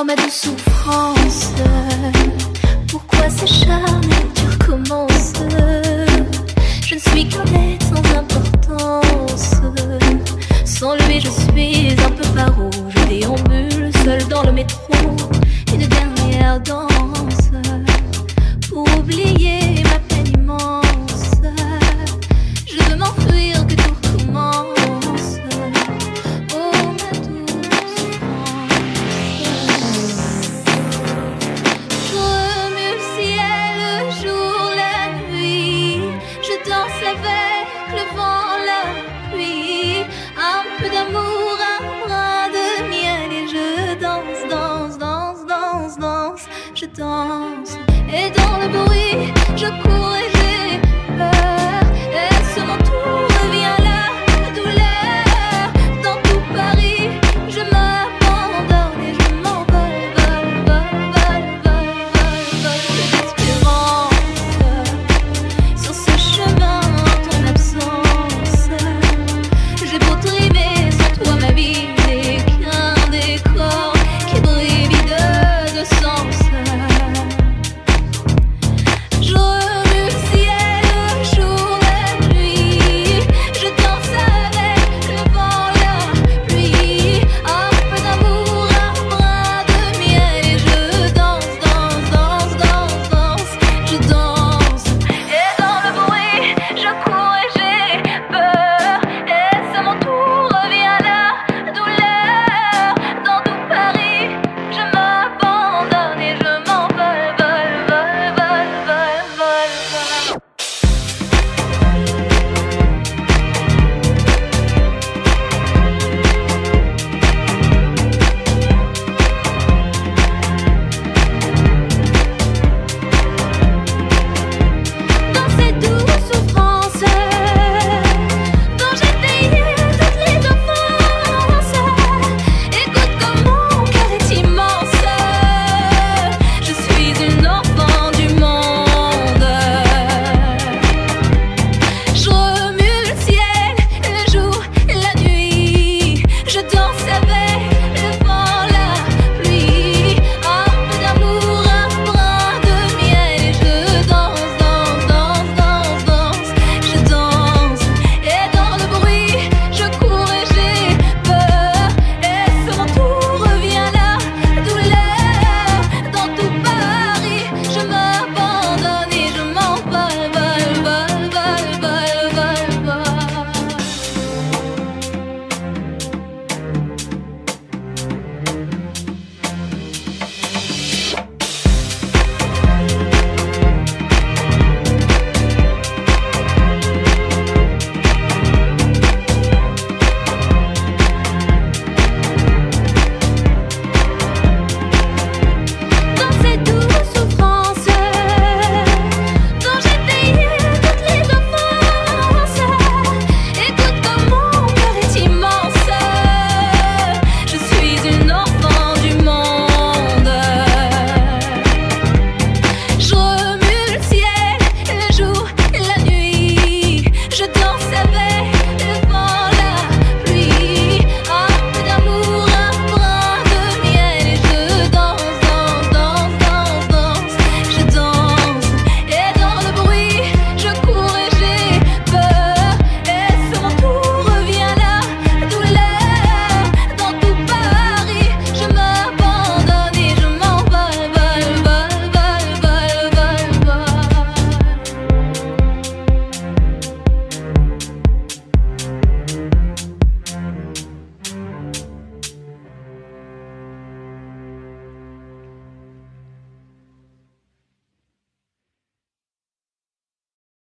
Oh ma douce souffrance, pourquoi s'acharner, tu recommences? Je ne suis qu'un être sans importance. Sans lui, je suis un peu paro. Je déambule seul dans le métro. Une dernière danse bruit, je cours